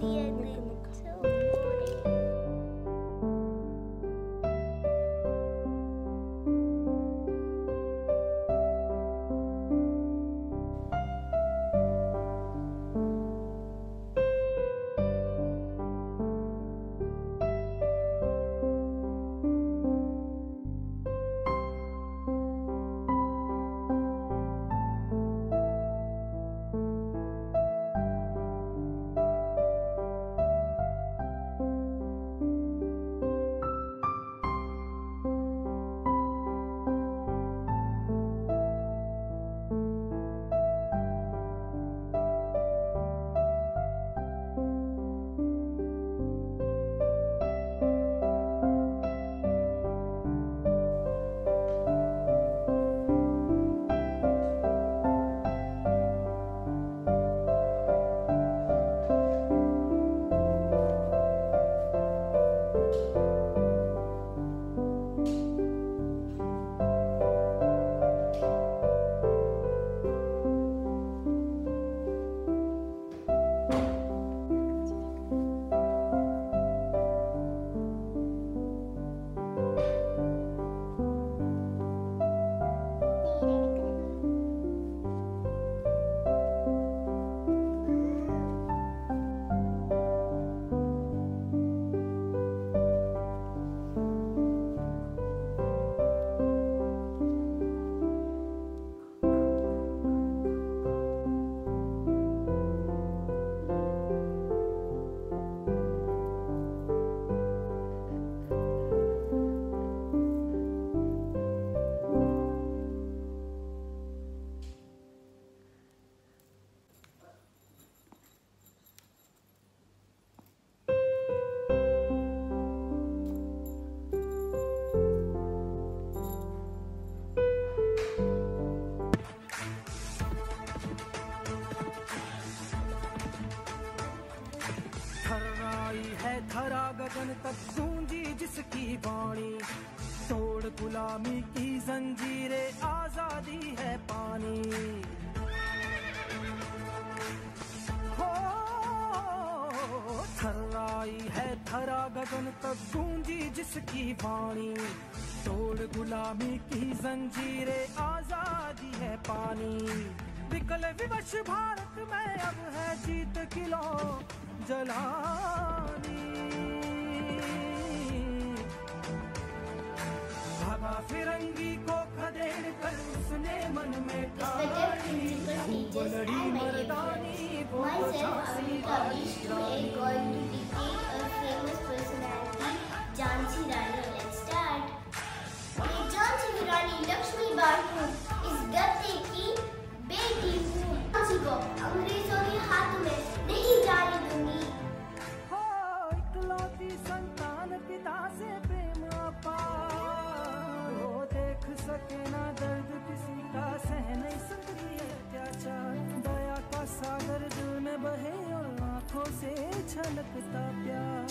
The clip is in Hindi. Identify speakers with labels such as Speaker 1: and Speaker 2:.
Speaker 1: the end. थरा गगन तक गूंजी जिसकी वाणी। तोड़ गुलामी की जंजीरे आज़ादी है पानी। हो, थर्राई है थरा गगन तक गूंजी जिसकी वाणी। तोड़ गुलामी की जंजीरे आज़ादी है पानी। विकल विवश भारत में अब है जीत किलो। जलानी भागा फिरंगी को खदेड़ कर उसने मन में ठानी खूब लड़ी मर्दानी वो तो झांसी वाली बहे और आँखों से छलकता प्यार।